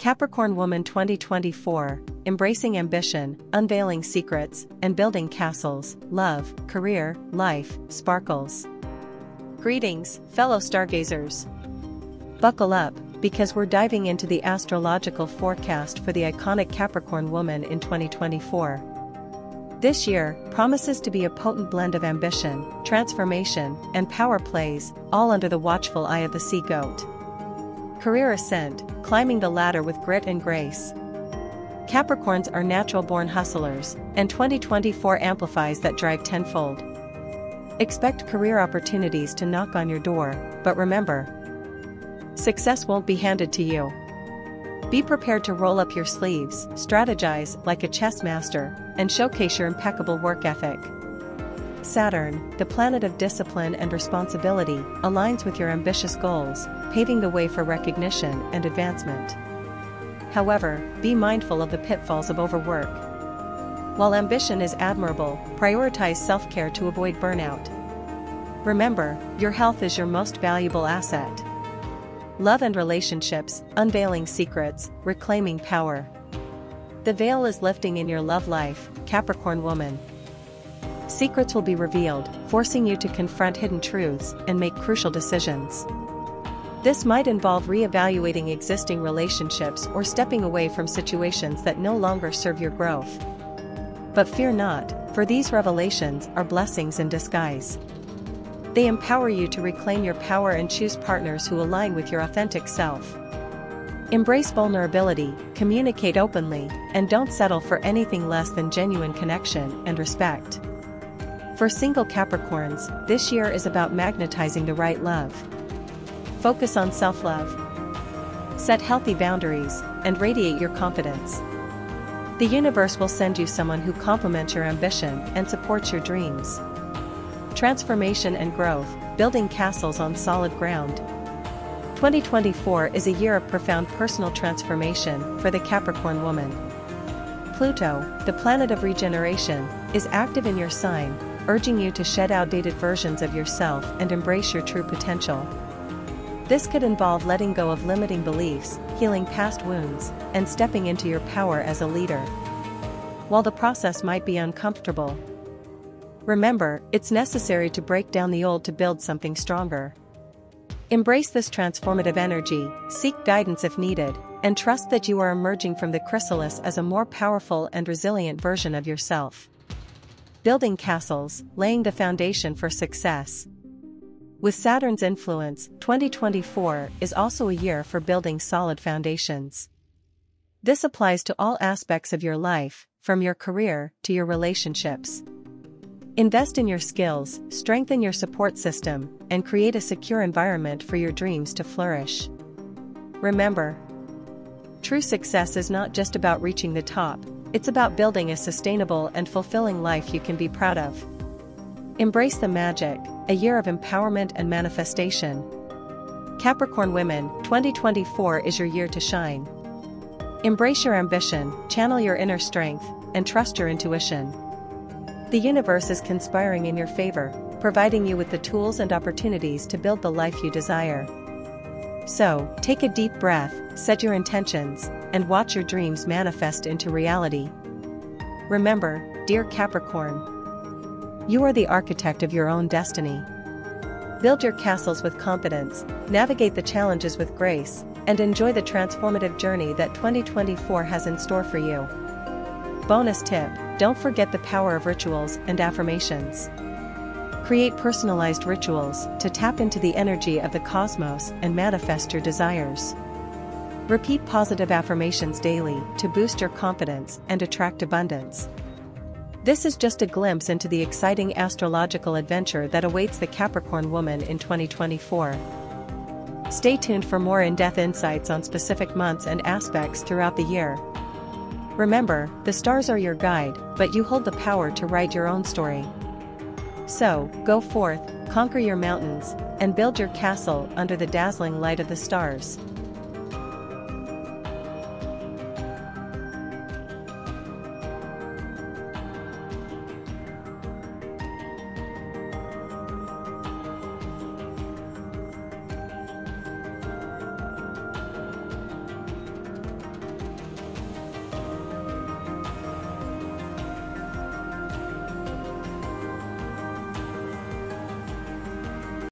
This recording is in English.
Capricorn Woman 2024, embracing ambition, unveiling secrets, and building castles, love, career, life, sparkles. Greetings, fellow stargazers. Buckle up, because we're diving into the astrological forecast for the iconic Capricorn woman in 2024. This year promises to be a potent blend of ambition, transformation, and power plays, all under the watchful eye of the sea goat. Career ascent, climbing the ladder with grit and grace. Capricorns are natural born hustlers, and 2024 amplifies that drive tenfold. Expect career opportunities to knock on your door, but remember, success won't be handed to you. Be prepared to roll up your sleeves, strategize like a chess master, and showcase your impeccable work ethic. Saturn, the planet of discipline and responsibility, aligns with your ambitious goals, paving the way for recognition and advancement. However, be mindful of the pitfalls of overwork, while ambition is admirable, prioritize self-care to avoid burnout. Remember, your health is your most valuable asset. Love and relationships, unveiling secrets, reclaiming power. The veil is lifting in your love life, Capricorn woman. Secrets will be revealed, forcing you to confront hidden truths and make crucial decisions. This might involve re-evaluating existing relationships or stepping away from situations that no longer serve your growth. But fear not, for these revelations are blessings in disguise. They empower you to reclaim your power and choose partners who align with your authentic self. Embrace vulnerability, communicate openly, and don't settle for anything less than genuine connection and respect. For single Capricorns, this year is about magnetizing the right love. Focus on self love. Set healthy boundaries and radiate your confidence. The universe will send you someone who complements your ambition and supports your dreams. Transformation and growth, building castles on solid ground. 2024 is a year of profound personal transformation for the Capricorn woman. Pluto, the planet of regeneration, is active in your sign, urging you to shed outdated versions of yourself and embrace your true potential. This could involve letting go of limiting beliefs, healing past wounds, and stepping into your power as a leader. While the process might be uncomfortable, remember, it's necessary to break down the old to build something stronger. Embrace this transformative energy, seek guidance if needed, and trust that you are emerging from the chrysalis as a more powerful and resilient version of yourself. Building castles, laying the foundation for success. With Saturn's influence, 2024 is also a year for building solid foundations. This applies to all aspects of your life, from your career to your relationships. Invest in your skills, strengthen your support system, and create a secure environment for your dreams to flourish. Remember, true success is not just about reaching the top, it's about building a sustainable and fulfilling life you can be proud of. Embrace the magic, a year of empowerment and manifestation. Capricorn women, 2024 is your year to shine. Embrace your ambition, channel your inner strength, and trust your intuition. The universe is conspiring in your favor, providing you with the tools and opportunities to build the life you desire. So, take a deep breath, set your intentions, and watch your dreams manifest into reality. Remember, dear Capricorn, you are the architect of your own destiny. Build your castles with confidence, navigate the challenges with grace, and enjoy the transformative journey that 2024 has in store for you. Bonus tip don't forget the power of rituals and affirmations. Create personalized rituals to tap into the energy of the cosmos and manifest your desires. Repeat positive affirmations daily to boost your confidence and attract abundance. This is just a glimpse into the exciting astrological adventure that awaits the Capricorn woman in 2024. Stay tuned for more in-depth insights on specific months and aspects throughout the year. Remember, the stars are your guide, but you hold the power to write your own story. So, go forth, conquer your mountains, and build your castle under the dazzling light of the stars.